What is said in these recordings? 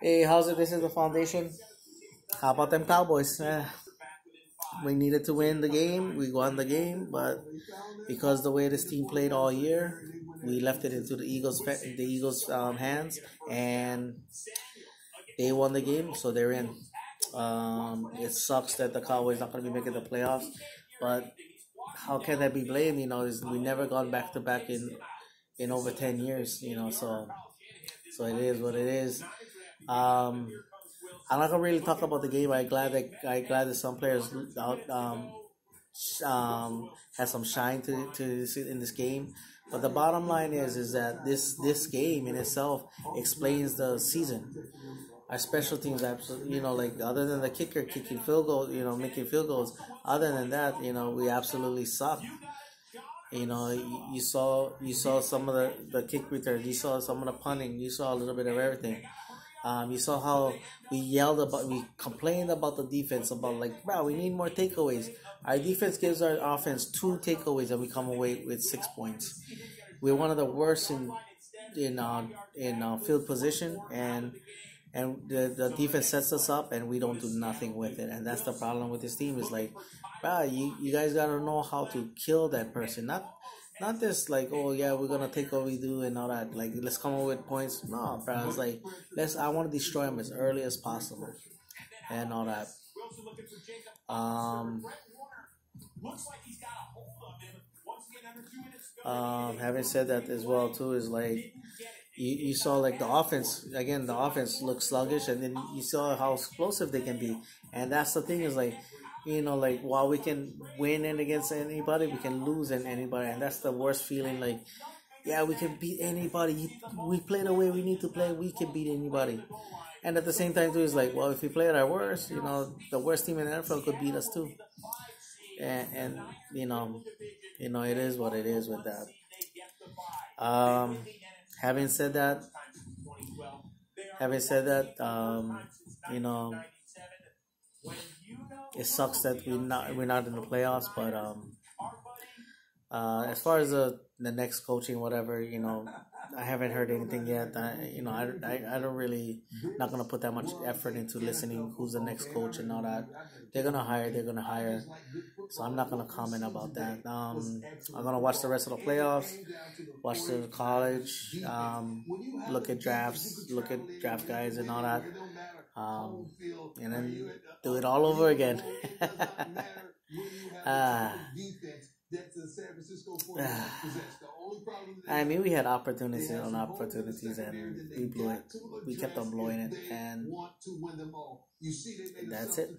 Hey, how's it? This is the foundation. How about them Cowboys? Eh, we needed to win the game. We won the game, but because the way this team played all year, we left it into the Eagles the Eagles um, hands, and they won the game, so they're in. Um, it sucks that the Cowboys not going to be making the playoffs, but how can that be blamed? You know, we never gone back to back in in over ten years. You know, so so it is what it is. Um, I'm not gonna really talk about the game. I'm glad that I glad that some players out um, um, has some shine to to in this game. But the bottom line is is that this this game in itself explains the season. Our special teams, absolutely, you know, like other than the kicker kicking field goals, you know, making field goals. Other than that, you know, we absolutely suck. You know, you, you saw you saw some of the the kick returns. You saw some of the punting. You saw a little bit of everything. Um, you saw how we yelled about, we complained about the defense about like, wow, we need more takeaways. Our defense gives our offense two takeaways and we come away with six points. We're one of the worst in in uh, in uh, field position and and the, the defense sets us up and we don't do nothing with it and that's the problem with this team is like wow you, you guys gotta know how to kill that person not not just like oh yeah we're gonna take what we do and all that like let's come up with points. No bro it's like let's i want to destroy them as early as possible and all that. Um um having said that as well too is like you, you saw like the offense again the offense looks sluggish and then you saw how explosive they can be. And that's the thing is like you know like while we can win in against anybody we can lose in anybody and that's the worst feeling like yeah we can beat anybody. We play the way we need to play we can beat anybody. And at the same time too is like well if we play at our worst you know the worst team in the NFL could beat us too. And, and you know you know it is what it is with that. Um having said that, having said that, um, you know, it sucks that we not we're not in the playoffs, but um, uh, as far as the the next coaching, whatever, you know, I haven't heard anything yet. I, you know, I, I, I don't really not gonna put that much effort into listening who's the next coach and all that. They're gonna hire. They're gonna hire. So I'm not gonna comment about that. Um, I'm gonna watch the rest of the playoffs, watch the college, um, look at drafts, look at draft guys and all that, um, and then do it all over again. uh, that the San Francisco 49ers possessed. The only problem I mean, we had opportunities on opportunities, and we blew it. We kept on blowing it, and that's it.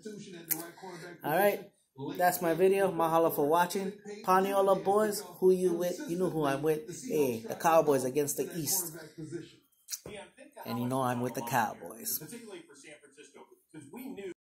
All right. That's my video. Mahalo for watching. Paniolo boys, who you with? You know who I'm with. Hey, the Cowboys against the East. And you know I'm with the Cowboys.